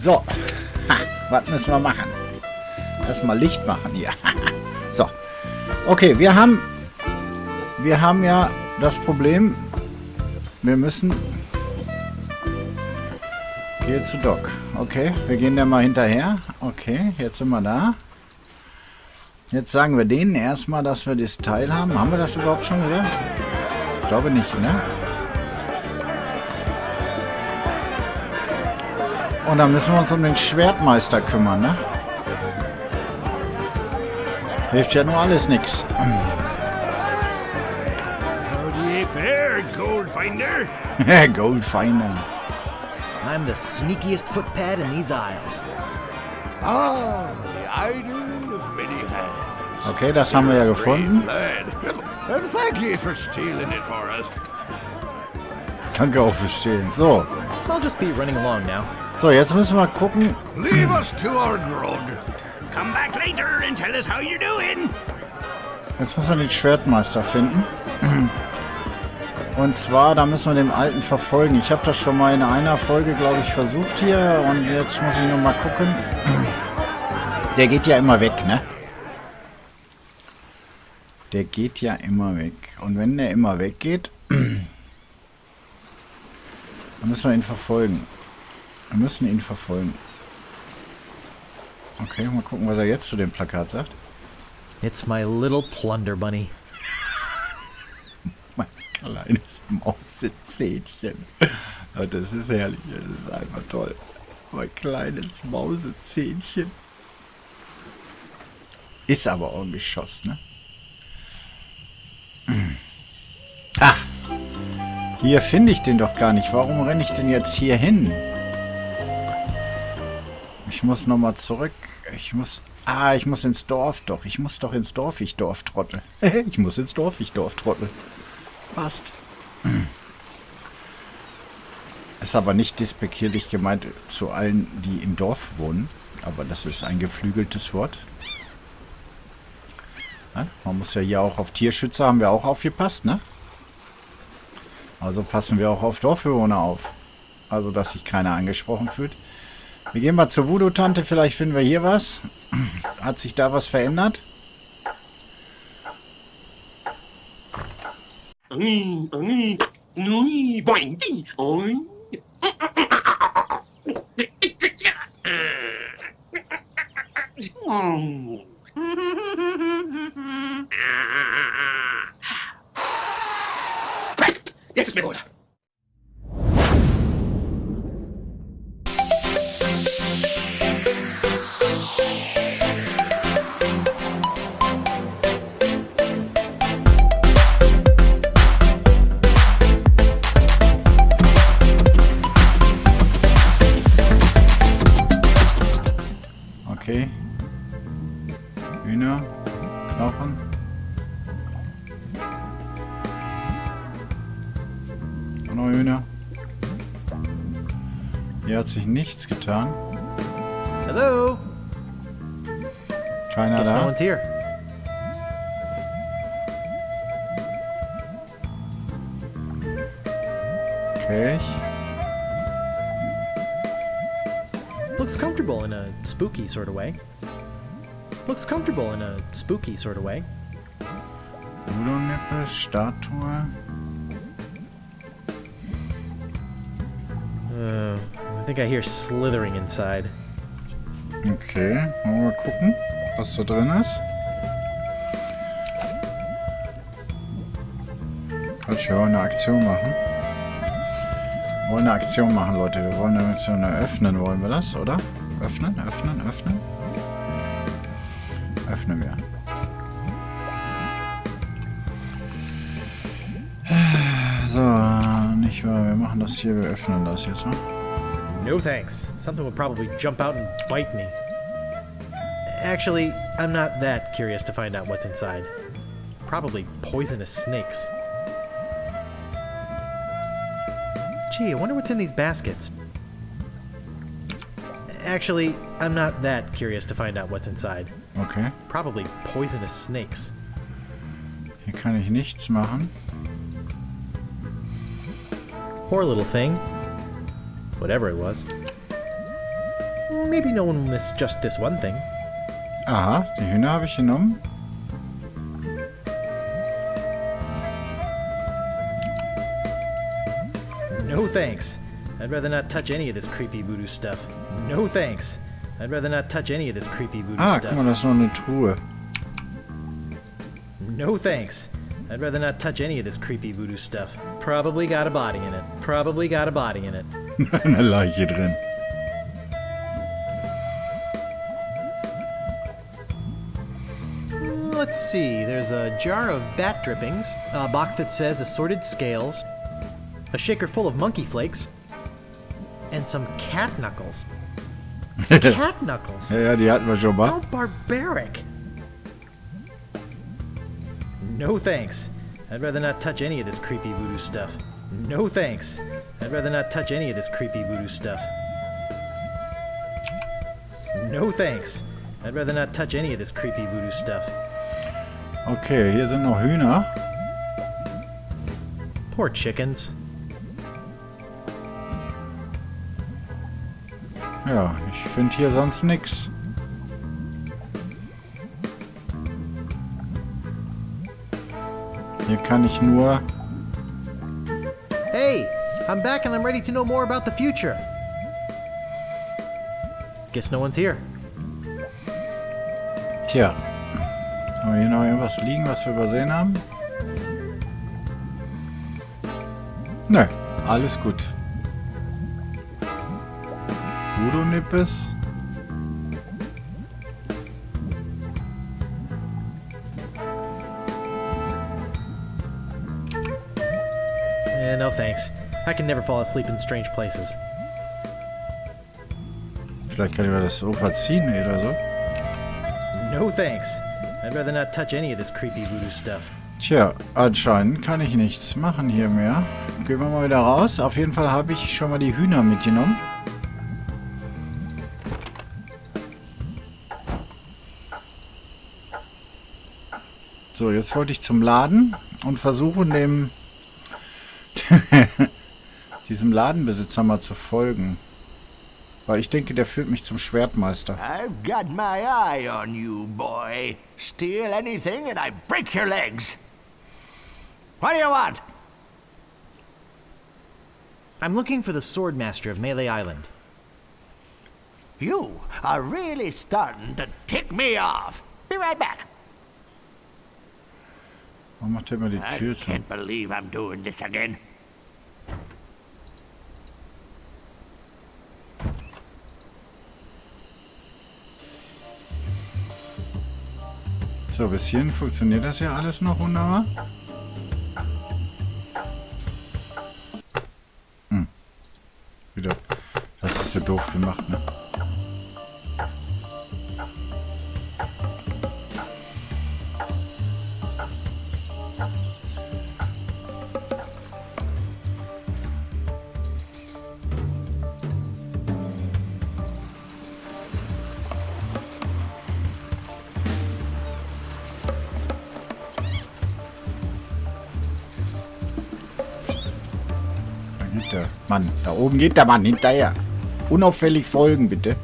So. Was müssen wir machen? Erstmal Licht machen hier. so. Okay, wir haben... Wir haben ja das Problem... Wir müssen... Gehe zu Doc. Okay, wir gehen da mal hinterher. Okay, jetzt sind wir da. Jetzt sagen wir denen erstmal, dass wir das Teil haben. Haben wir das überhaupt schon gesagt? Ich glaube nicht, ne? Und dann müssen wir uns um den Schwertmeister kümmern, ne? Hilft ja nur alles nix. Goldfinder. Goldfinder. I'm the sneakiest footpad in these isles. Ah, the idol of many hands. Okay, das haben wir ja gefunden. And thank you for stealing it for us. Danke auch fürs Stehen. So. I'll just be running along now. So, jetzt müssen wir gucken. Leave us to our grog. Come back later and tell us how you're doing. Jetzt müssen wir den Schwertmeister finden. Und zwar, da müssen wir dem Alten verfolgen. Ich habe das schon mal in einer Folge, glaube ich, versucht hier. Und jetzt muss ich nur mal gucken. Der geht ja immer weg, ne? Der geht ja immer weg. Und wenn der immer weggeht, dann müssen wir ihn verfolgen. Wir müssen ihn verfolgen. Okay, mal gucken, was er jetzt zu dem Plakat sagt. It's my little plunder bunny. Mein kleines Mausezähnchen. Das ist herrlich, das ist einfach toll. Mein kleines Mausezähnchen. Ist aber auch ein Geschoss, ne? Ach, hier finde ich den doch gar nicht. Warum renne ich denn jetzt hier hin? Ich muss nochmal zurück. Ich muss... Ah, ich muss ins Dorf doch. Ich muss doch ins Dorf, ich Dorftrottel. ich muss ins Dorf, ich Dorftrottel. Passt. Ist aber nicht despektierlich gemeint zu allen, die im Dorf wohnen. Aber das ist ein geflügeltes Wort. Ja, man muss ja hier auch auf Tierschützer, haben wir auch aufgepasst, ne? Also passen wir auch auf Dorfbewohner auf. Also, dass sich keiner angesprochen fühlt. Wir gehen mal zur Voodoo-Tante, vielleicht finden wir hier was. Hat sich da was verändert? Jetzt ist mir wohl. Hühner. Knochen. Und noch Hühner. Hier hat sich nichts getan. Hello? Keiner Guess no one's here. Kelch. Looks comfortable in a spooky sort of way. Looks comfortable in a spooky sort of way. Voodoo-Nippe. Statue. Uh, I think I hear slithering inside. Okay. Wollen wir mal gucken, was da drin ist. Quatsch, wir wollen eine Aktion machen. Wir wollen eine Aktion machen, Leute. Wir wollen eine Aktion öffnen, wollen wir das, oder? Öffnen, öffnen, öffnen. So, nicht wahr. Wir machen das hier, wir öffnen das jetzt, ne? No thanks. Something will probably jump out and bite me. Actually, I'm not that curious to find out what's inside. Probably poisonous snakes. Gee, I wonder what's in these baskets. Actually, I'm not that curious to find out what's inside. Okay. Probably poisonous snakes. Hier kann ich nichts machen. Poor little thing. Whatever it was. Maybe no one will miss just this one thing. Aha, die Hühner habe ich genommen. No thanks. I'd rather not touch any of this creepy voodoo stuff. No thanks. I'd rather not touch any of this creepy voodoo Ah, stuff. guck mal, da ist noch eine Truhe. No thanks. I'd rather not touch any of this creepy voodoo stuff. Probably got a body in it. Probably got a body in it. eine Leiche drin. Let's see. There's a jar of bat drippings, a box that says assorted scales, a shaker full of monkey flakes, and some cat knuckles. Cat knuckles? Ja, die hatten wir schon mal. How barbaric! No thanks. I'd rather not touch any of this creepy voodoo stuff. No thanks. I'd rather not touch any of this creepy voodoo stuff. No thanks. I'd rather not touch any of this creepy voodoo stuff. Okay, hier sind noch Hühner. Poor chickens. Ja, ich finde hier sonst nix. Hier kann ich nur... Hey, I'm back and I'm ready to know more about the future. Guess no one's here. Tja. Haben wir hier noch irgendwas liegen, was wir übersehen haben? Nö, alles gut. Udo Nippes. Eh, no thanks. I can never fall asleep in strange places. Vielleicht kann ich mir das Sofa ziehen oder so. No thanks. I'd rather not touch any of this creepy voodoo stuff. Tja, anscheinend kann ich nichts machen hier mehr. Gehen wir mal wieder raus. Auf jeden Fall habe ich schon mal die Hühner mitgenommen. So, jetzt wollte ich zum Laden und versuchen dem diesem Ladenbesitzer mal zu folgen. Weil ich denke, der führt mich zum Schwertmeister. I've got my eye on you, boy. Steal anything and I break your legs. What do you want? I'm looking for the Swordmaster of Melee Island. You are really starting to tick me off. Be right back. Warum macht er immer die I Tür zu? can't believe I'm doing this again. So, bis hierhin funktioniert das ja alles noch wunderbar. Hm. Wieder. Das ist so doof gemacht, ne? Der Mann. Da oben geht der Mann hinterher. Unauffällig folgen, bitte.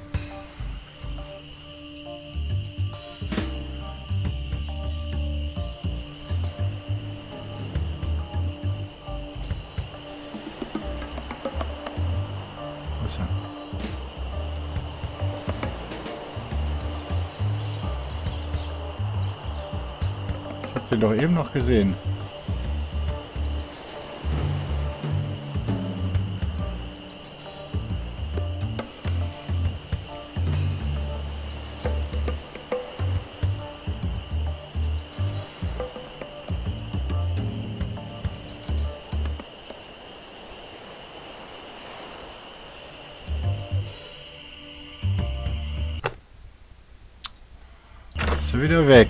Ich hab den doch eben noch gesehen. Er wieder weg.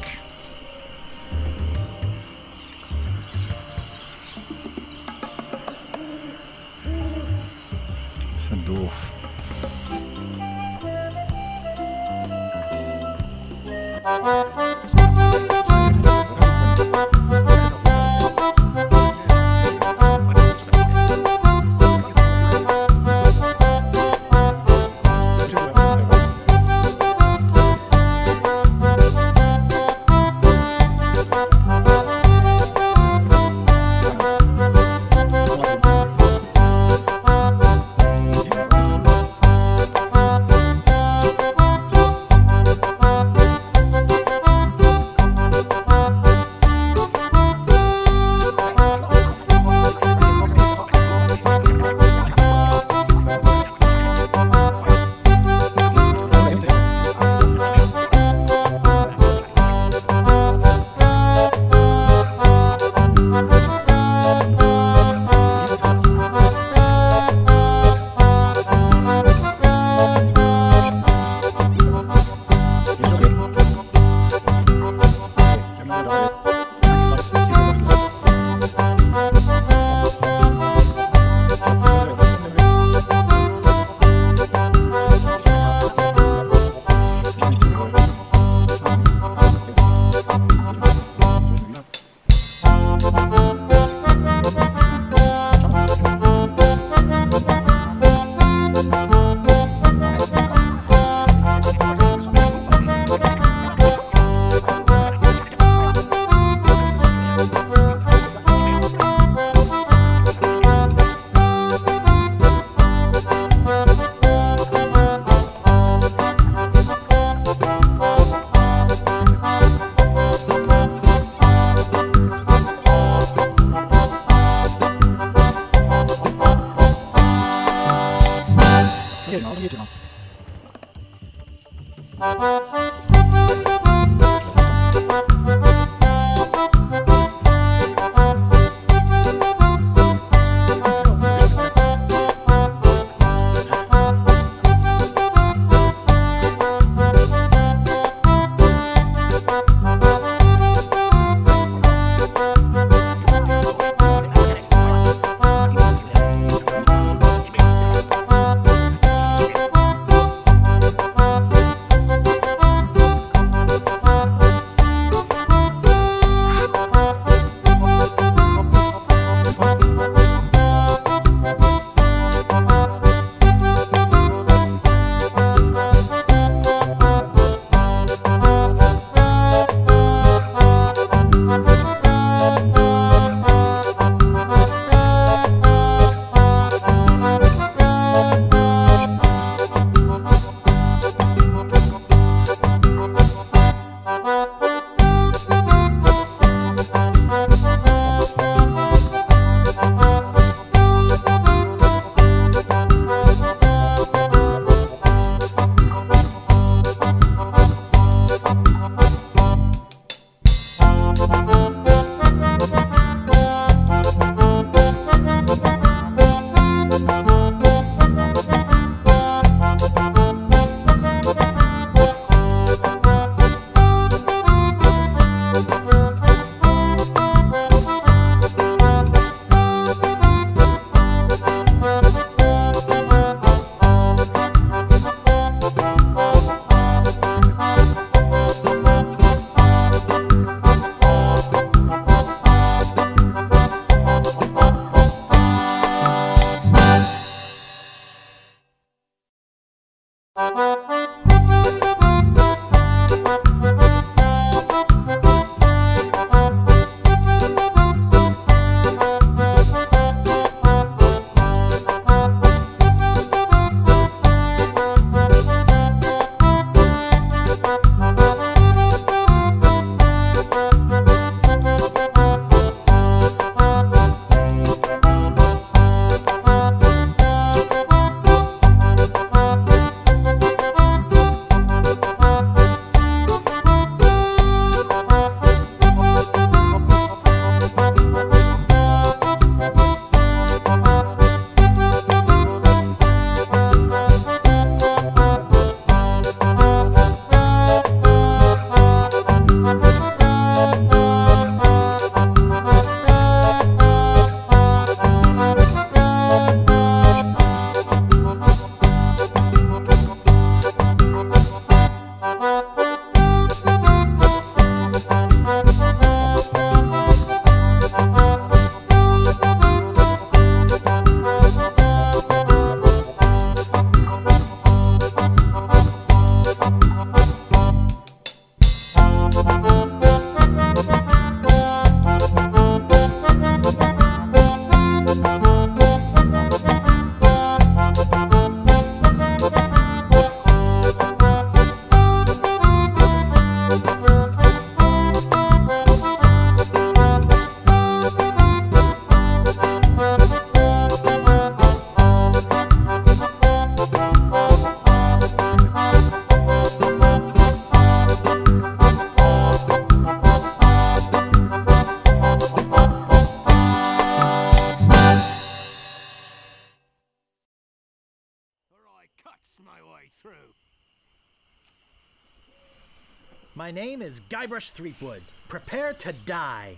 My name is Guybrush Threepwood. Prepare to die.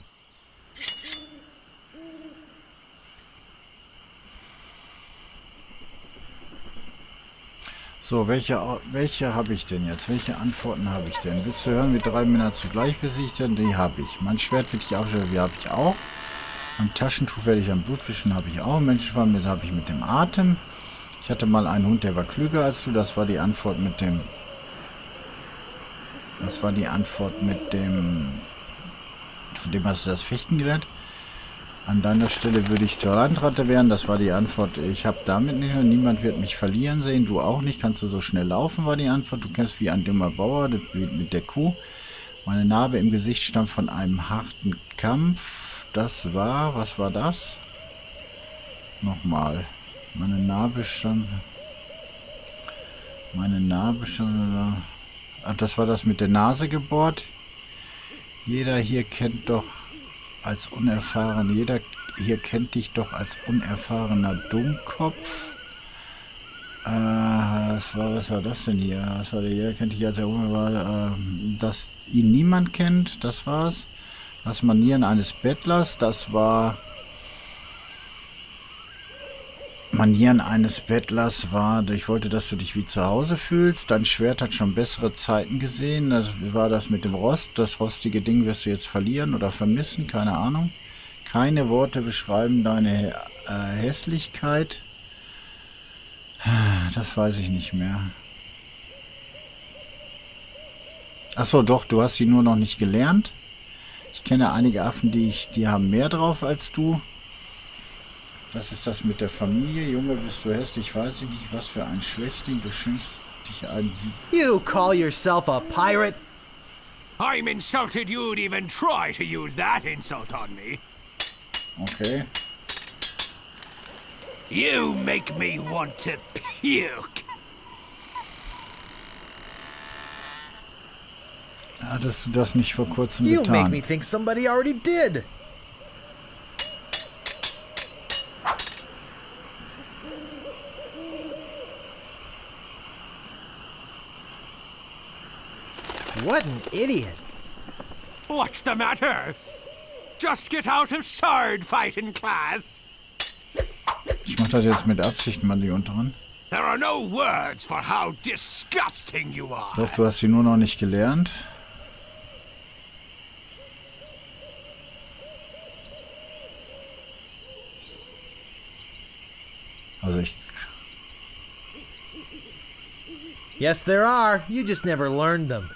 So, welche, welche habe ich denn jetzt? Welche Antworten habe ich denn? Willst du hören, wie drei Männer zugleich besiegt werden? Die habe ich. Mein Schwert will ich auch, wie habe ich auch. Mein Taschentuch werde ich am Blut wischen, habe ich auch. Menschenvermesser habe ich mit dem Atem. Ich hatte mal einen Hund, der war klüger als du. Das war die Antwort mit dem... Das war die Antwort mit dem... Von dem hast du das Fechten gelernt. An deiner Stelle würde ich zur Landratte werden. Das war die Antwort. Ich habe damit nicht mehr. Niemand wird mich verlieren sehen. Du auch nicht. Kannst du so schnell laufen, war die Antwort. Du kennst wie ein dummer Bauer mit der Kuh. Meine Narbe im Gesicht stammt von einem harten Kampf. Das war... Was war das? Nochmal. Meine Narbe stand... Meine Narbe stand... Ach, das war das mit der Nase gebohrt. Jeder hier kennt doch als unerfahren. Jeder hier kennt dich doch als unerfahrener Dummkopf. Äh, was, war, was war das denn hier? Was war der hier? Kennt dich als der äh, dass ihn niemand kennt, das war's. Das Manieren eines Bettlers, das war Manieren eines Bettlers war, ich wollte, dass du dich wie zu Hause fühlst. Dein Schwert hat schon bessere Zeiten gesehen. Das war das mit dem Rost. Das rostige Ding wirst du jetzt verlieren oder vermissen, keine Ahnung. Keine Worte beschreiben deine äh, Hässlichkeit. Das weiß ich nicht mehr. Achso, doch, du hast sie nur noch nicht gelernt. Ich kenne einige Affen, die, ich, die haben mehr drauf als du. Was ist das mit der Familie? Junge, bist du hässlich, weiß ich nicht, was für ein Schwächling. Du schimpfst dich ein You call yourself a pirate? I'm insulted you'd even try to use that insult on me. Okay. You make me want to puke. Hattest du das nicht vor kurzem You make getan? me think somebody already did. What an idiot. What's the matter? Just get out of sword fighting class. Ich mach das jetzt mit Absicht mal die unteren. There are no words for how disgusting you are. Doch, du hast sie nur noch nicht gelernt. Also ich... Yes, there are. You just never learned them.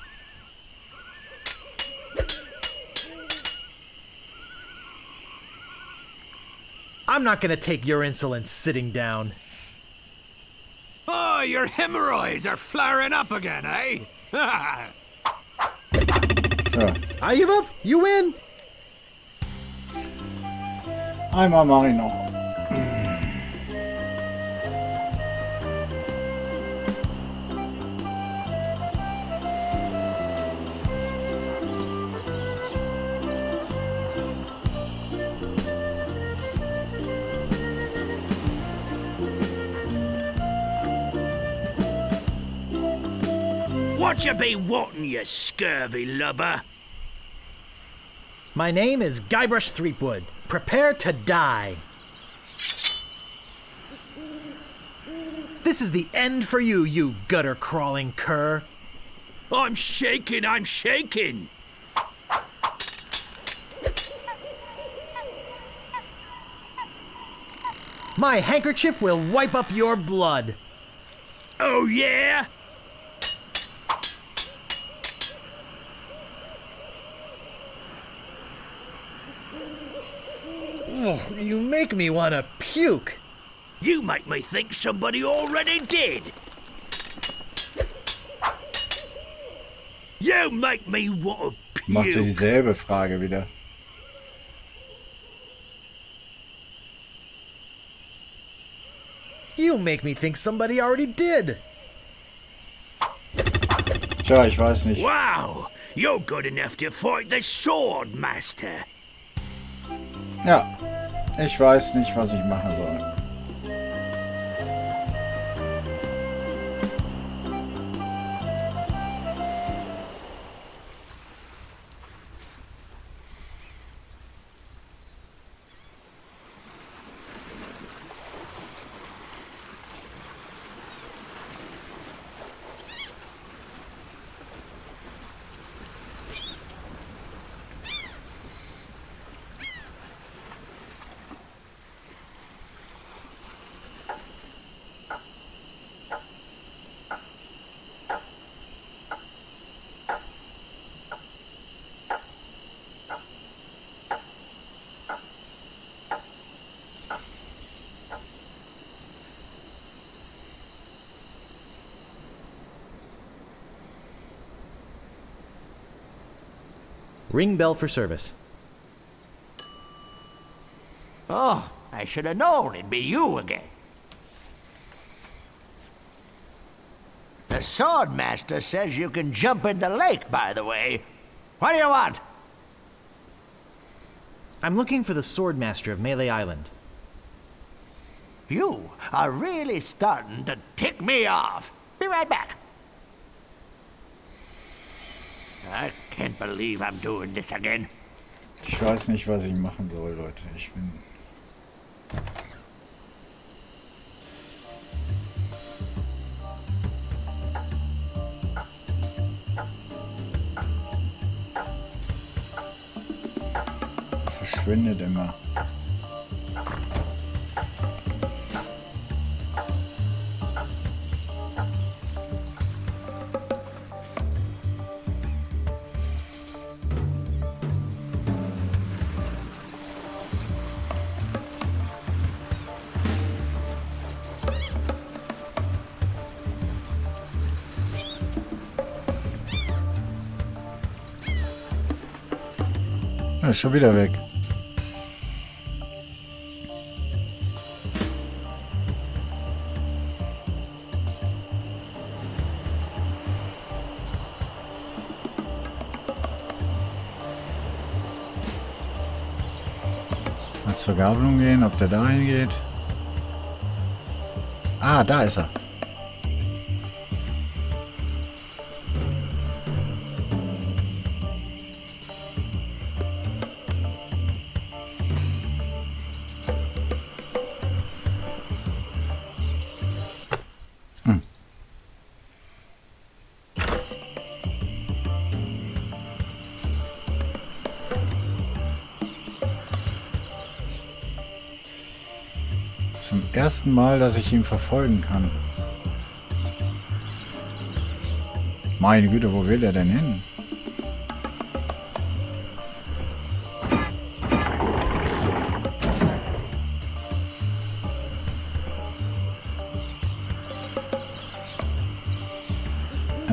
I'm not gonna take your insolence sitting down. Oh, your hemorrhoids are flaring up again, eh? So, I give up. You win. einmal mache ich what you be wanting, you scurvy lubber? My name is Guybrush Threepwood. Prepare to die. This is the end for you, you gutter crawling cur. I'm shaking, I'm shaking. My handkerchief will wipe up your blood. Oh, yeah? Oh, you make me want to puke. You make me think somebody already did. You make me want to Machte puke. dieselbe Frage wieder. You make me think somebody already did. Tja, ich weiß nicht. Wow, you're good enough to fight the sword master. Ja, ich weiß nicht, was ich machen soll. Ring bell for service. Oh, I should have known it'd be you again. The swordmaster says you can jump in the lake, by the way. What do you want? I'm looking for the swordmaster of Melee Island. You are really starting to tick me off. Be right back. I can't believe I'm doing this again. Ich weiß nicht, was ich machen soll, Leute. Ich bin... Verschwindet immer. Ist schon wieder weg. Mal zur Gabelung gehen, ob der da hingeht. Ah, da ist er. Ersten Mal, dass ich ihn verfolgen kann. Meine Güte, wo will er denn hin?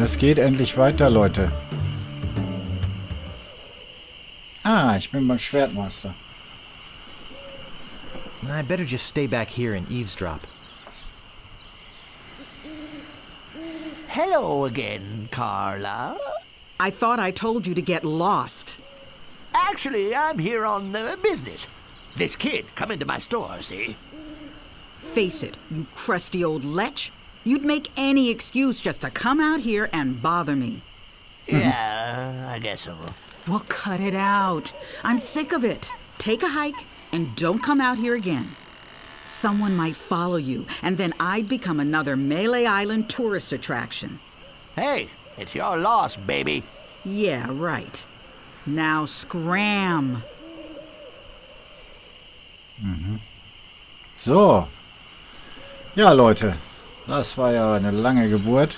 Es geht endlich weiter, Leute. Ah, ich bin beim Schwertmeister. I better just stay back here and eavesdrop. Hello again, Carla. I thought I told you to get lost. Actually, I'm here on uh, business. This kid come into my store, see? Face it, you crusty old lech. You'd make any excuse just to come out here and bother me. Yeah, I guess so. Well, cut it out. I'm sick of it. Take a hike and don't come out here again. Someone might follow you, and then I'd become another Melee Island tourist attraction. Hey, it's your loss, baby. Yeah, right. Now scram. Mhm. So. Ja, Leute. Das war ja eine lange Geburt.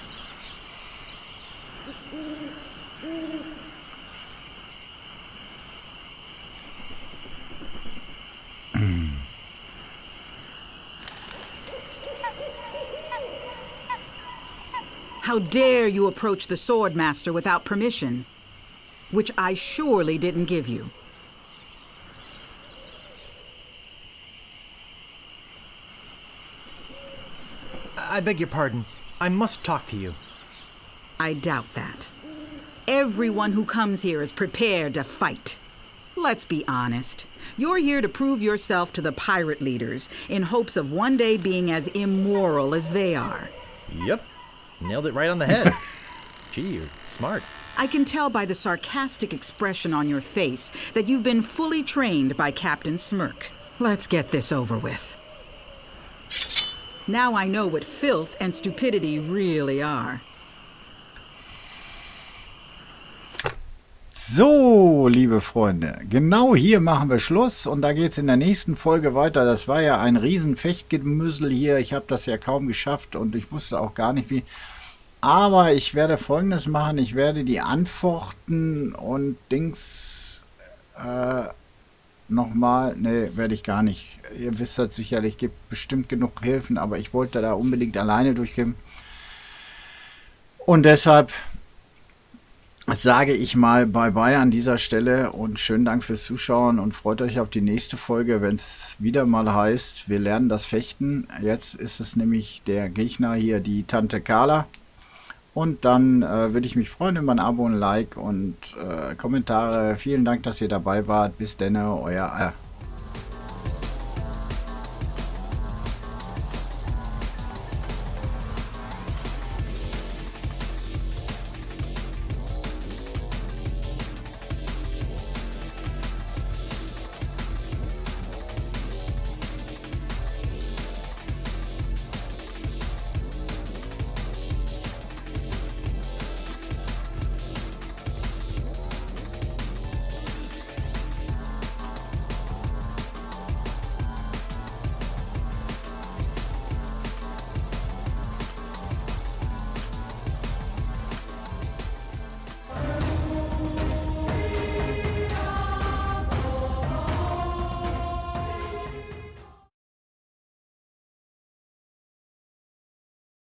How dare you approach the Sword Master without permission? Which I surely didn't give you. I I beg your pardon. I must talk to you. I doubt that. Everyone who comes here is prepared to fight. Let's be honest. You're here to prove yourself to the pirate leaders in hopes of one day being as immoral as they are. Yep. Nailed it right on the head. Gee, you're smart. I can tell by the sarcastic expression on your face that you've been fully trained by Captain Smirk. Let's get this over with. Now I know what filth and stupidity really are. So, liebe Freunde, genau hier machen wir Schluss und da geht es in der nächsten Folge weiter. Das war ja ein riesen Fechtgemüsel hier. Ich habe das ja kaum geschafft und ich wusste auch gar nicht wie. Aber ich werde folgendes machen. Ich werde die Antworten und Dings äh, nochmal, ne, werde ich gar nicht. Ihr wisst das sicherlich, gibt bestimmt genug Hilfen, aber ich wollte da unbedingt alleine durchgehen. Und deshalb sage ich mal Bye-bye an dieser Stelle und schönen Dank fürs Zuschauen und freut euch auf die nächste Folge, wenn es wieder mal heißt, wir lernen das Fechten. Jetzt ist es nämlich der Gegner hier, die Tante Carla. Und dann äh, würde ich mich freuen über ein Abo, ein Like und äh, Kommentare. Vielen Dank, dass ihr dabei wart. Bis dann, euer... Äh,